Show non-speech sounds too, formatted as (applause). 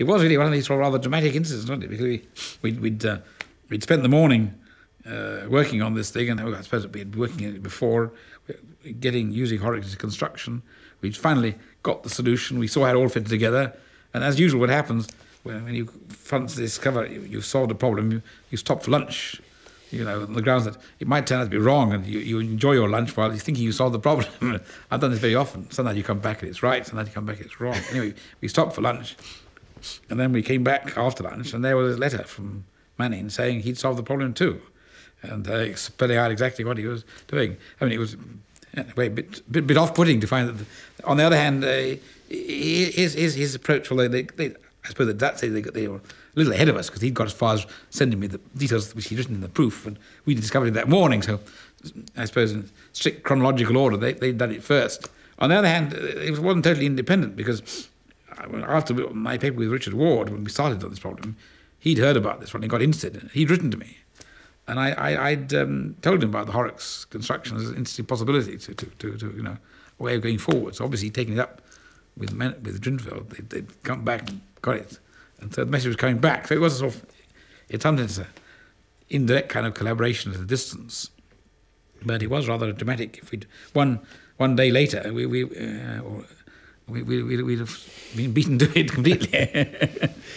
it was really one of these sort of rather dramatic incidents, wasn't it? Because we, we'd, we'd, uh, we'd spent the morning uh, working on this thing, and I suppose we'd been working on it before, getting using Horrocks construction. We'd finally got the solution. We saw how it all fitted together, and as usual, what happens when, you finally discover you, you've solved a problem, you, you stop for lunch. You know, on the grounds that it might turn out to be wrong, and you, you enjoy your lunch while you're thinking you solved the problem. (laughs) I've done this very often. Sometimes you come back and it's right, sometimes you come back and it's wrong. Anyway, we stopped for lunch, and then we came back after lunch, and there was a letter from Manin saying he'd solved the problem too and uh, spelling out exactly what he was doing. I mean, it was a bit, bit, bit off-putting to find that. The, on the other hand, uh, his, his, his approach, although they, they, I suppose that that's they, they were a little ahead of us because he'd got as far as sending me the details which he'd written in the proof, and we discovered it that morning. So, I suppose in strict chronological order, they they'd done it first. On the other hand, it wasn't totally independent because after my paper with Richard Ward, when we started on this problem, he'd heard about this one. He got interested. in it. He'd written to me and I, would um, told him about the Horrocks construction as an interesting possibility to, to, to, to, you know, a way of going forward. So obviously taking it up with Men, with Drinfeld, they'd, they'd come back and got it. And so the message was coming back. So it was sort of, it's sometimes an indirect kind of collaboration at a distance. But it was rather dramatic. If we'd, one, one day later, we, we, uh, we, we, we'd have been beaten to it completely. (laughs)